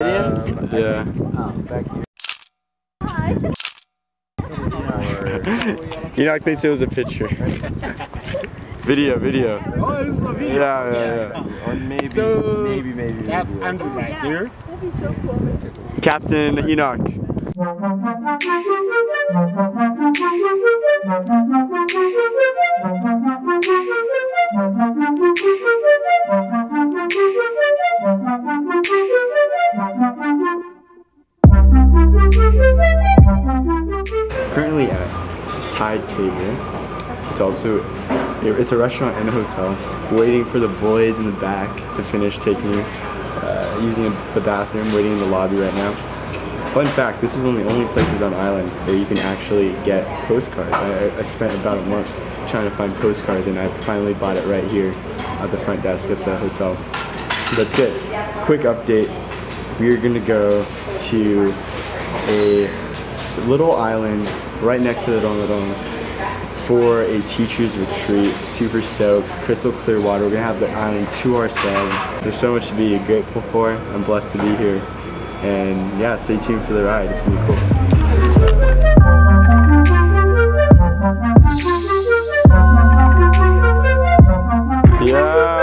Um, Yeah. oh, back here. Enoch thinks it was a picture. video, video. Oh, this is the video. Yeah, yeah, yeah. Or maybe, So- maybe, maybe. That's maybe. Andrew right here. That'd be so cool. Captain Enoch. Tide It's also it's a restaurant and a hotel. Waiting for the boys in the back to finish taking uh, using the bathroom. Waiting in the lobby right now. Fun fact: This is one of the only places on island where you can actually get postcards. I, I- spent about a month trying to find postcards, and I finally bought it right here at the front desk at the hotel. That's good. Quick update: We are gonna go to a little island right next to the Rongodong for a teacher's retreat. Super stoked. Crystal clear water. We're gonna have the island to ourselves. There's so much to be grateful for. I'm blessed to be here. And yeah, stay tuned for the ride. It's gonna be cool. Yeah.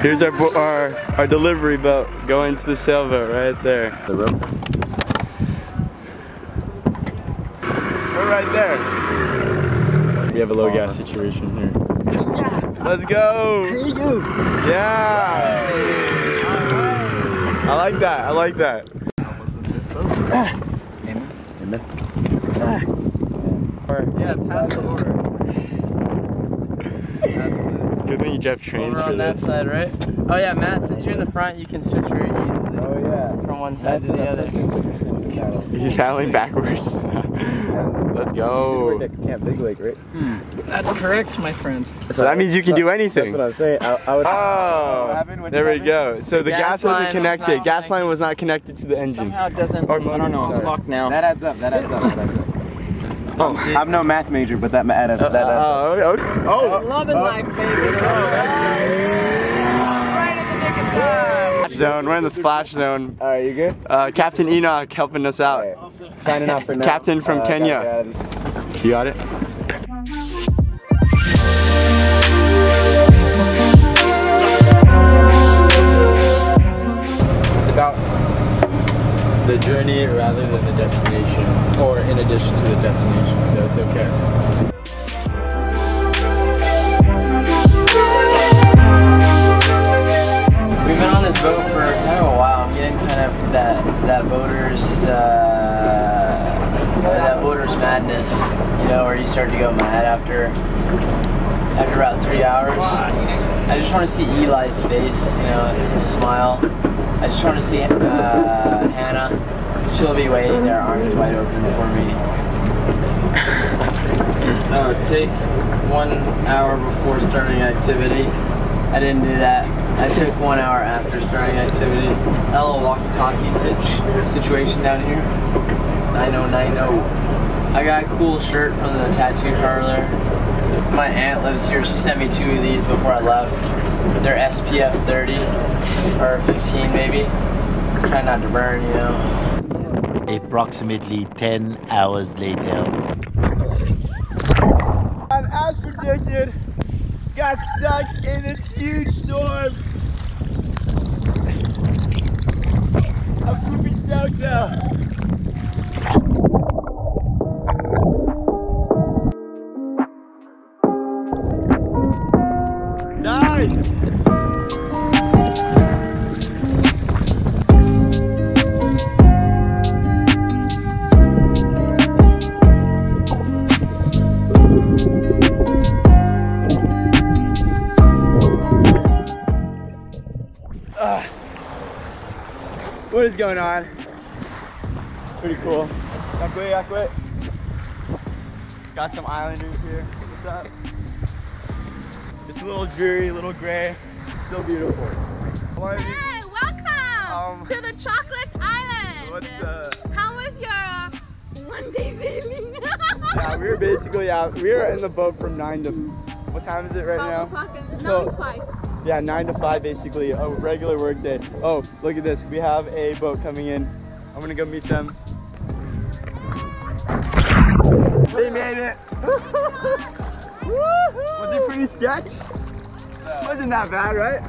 Here's our our our delivery boat going to the sailboat right there. The rope. We're right there. We have a low gas situation here. Let's go. Yeah. I like that. I like that. Amen. Amen. Yeah, pass the order. That's the Good thing you drive trains over for on that this. side, right? Oh yeah, Matt. Since you're in the front, you can switch very easily Oh yeah. from one side to the other. He's paddling backwards. Let's go. Camp Big Lake, right? Hmm. That's correct, my friend. So that means you can do anything. That's what I'm saying. I, I would. Oh, happened? There just we go. So the, gas gas, wasn't connected. Gas line was not connected to the engine. Somehow it doesn't. Or I don't know. It's Sorry. locked now. That adds up. That adds up. That adds up. Oh, I'm no math major, but that adds up. That adds up. Oh, okay. okay. Oh, Love and life, baby. Right in the nick of time. zone. We're in the splash zone. All right, you good? Uh, Captain Enoch helping us out. All right. Signing off for now. Captain from Uh, Kenya. got it, got it. You got it? The journey rather than the destination, or in addition to the destination, so it's okay. We've been on this boat for kind of a while. I'm getting kind of that that boater's uh, that boater's madness, you know, where you start to go mad after after about three hours. I just want to see Eli's face, you know, his smile. I just want to see uh, Hannah. She'll be waiting there, arms wide open for me. Oh, take one hour before starting activity. I didn't do that. I took one hour after starting activity. That little walkie-talkie situ- situation down here. 9090. I got a cool shirt from the tattoo parlor. My aunt lives here. She sent me two of these before I left. They're SPF 30 or 15 maybe. Try not to burn, you know. Approximately 10 hours later. And as predicted, got stuck in this huge storm. I'm super stoked though. Ugh. What is going on? It's pretty cool. Yokwe, yokwe. Got some islanders here. What's up? It's a little dreary, a little gray. It's still beautiful. Hello, every- Hey, welcome Um, to the Chocolate Island. What the? How was your one day sailing? Yeah, we were basically out. We were in the boat from 9 to. What time is it right 12 now? o'clock and- So- no, it's 5. Yeah, nine to five, basically, a regular work day. Oh, look at this. We have a boat coming in. I'm gonna go meet them. They made it. Was it pretty sketch? Wasn't that bad, right?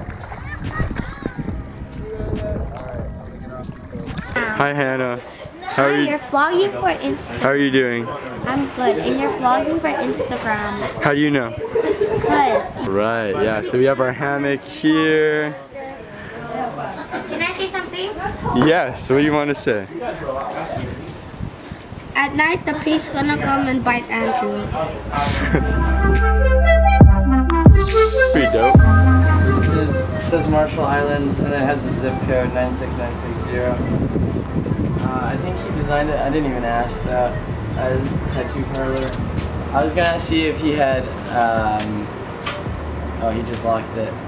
Hi, Hannah. How are You're vlogging for Instagram. How are you doing? I'm good. And you're vlogging for Instagram. How do you know? Good. Right, yeah, so we have our hammock here. Can I say something? Yes, what do you want to say? At night, the pig's gonna come and bite Andrew. Pretty dope. This is it says Marshall Islands and it has the zip code 96960. Uh, I think he designed it. I didn't even ask that. This is tattoo parlor. I was gonna see if he had. Um, oh, he just locked it.